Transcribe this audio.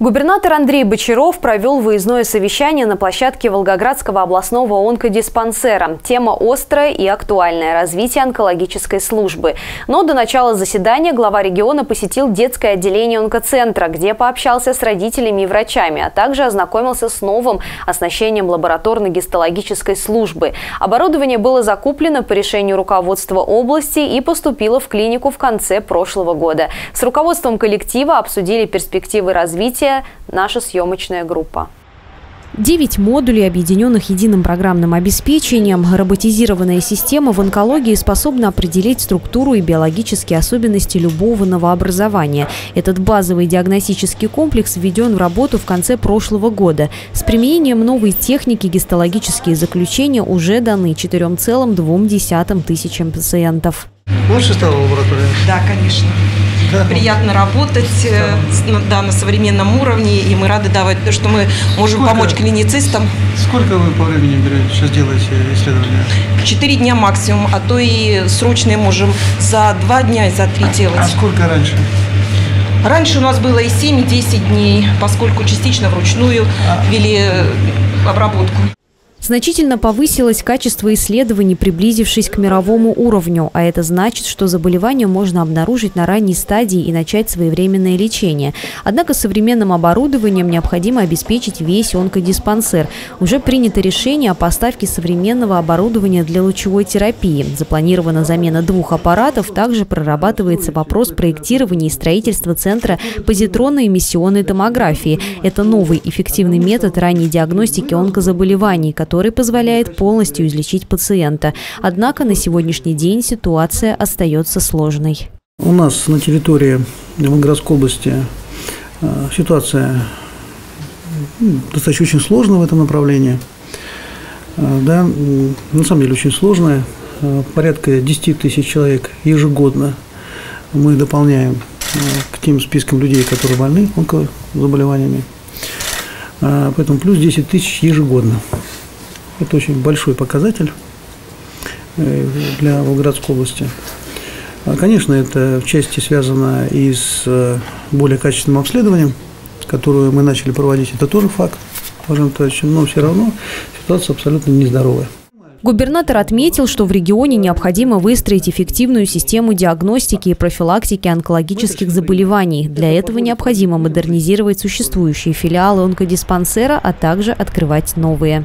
Губернатор Андрей Бочаров провел выездное совещание на площадке Волгоградского областного онкодиспансера. Тема острая и актуальная – развитие онкологической службы. Но до начала заседания глава региона посетил детское отделение онкоцентра, где пообщался с родителями и врачами, а также ознакомился с новым оснащением лабораторно-гистологической службы. Оборудование было закуплено по решению руководства области и поступило в клинику в конце прошлого года. С руководством коллектива обсудили перспективы развития Третья – наша съемочная группа. Девять модулей, объединенных единым программным обеспечением, роботизированная система в онкологии способна определить структуру и биологические особенности любого новообразования. Этот базовый диагностический комплекс введен в работу в конце прошлого года. С применением новой техники гистологические заключения уже даны 4,2 тысячам пациентов. Лучше стала лаборатория? Да, конечно. Приятно работать э, да, на современном уровне, и мы рады давать то, что мы можем сколько, помочь клиницистам. Сколько вы по времени берете, сейчас делаете исследования? Четыре дня максимум, а то и срочные можем за два дня и за три делать. А сколько раньше? Раньше у нас было и 7, и 10 дней, поскольку частично вручную а. вели э, обработку. Значительно повысилось качество исследований, приблизившись к мировому уровню, а это значит, что заболевание можно обнаружить на ранней стадии и начать своевременное лечение. Однако современным оборудованием необходимо обеспечить весь онкодиспансер. Уже принято решение о поставке современного оборудования для лучевой терапии. Запланирована замена двух аппаратов, также прорабатывается вопрос проектирования и строительства центра позитронной эмиссионной томографии. Это новый эффективный метод ранней диагностики онкозаболеваний, который который позволяет полностью излечить пациента. Однако на сегодняшний день ситуация остается сложной. У нас на территории Волгоградской области э, ситуация достаточно очень сложная в этом направлении. Э, да, на самом деле очень сложная. Э, порядка 10 тысяч человек ежегодно мы дополняем к тем спискам людей, которые больны онкозаболеваниями. Поэтому плюс 10 тысяч ежегодно. Это очень большой показатель э, для Волгоградской области. А, конечно, это в части связано и с э, более качественным обследованием, которое мы начали проводить. Это тоже факт, Владимир Анатольевич, но все равно ситуация абсолютно нездоровая. Губернатор отметил, что в регионе необходимо выстроить эффективную систему диагностики и профилактики онкологических заболеваний. Для этого необходимо модернизировать существующие филиалы онкодиспансера, а также открывать новые.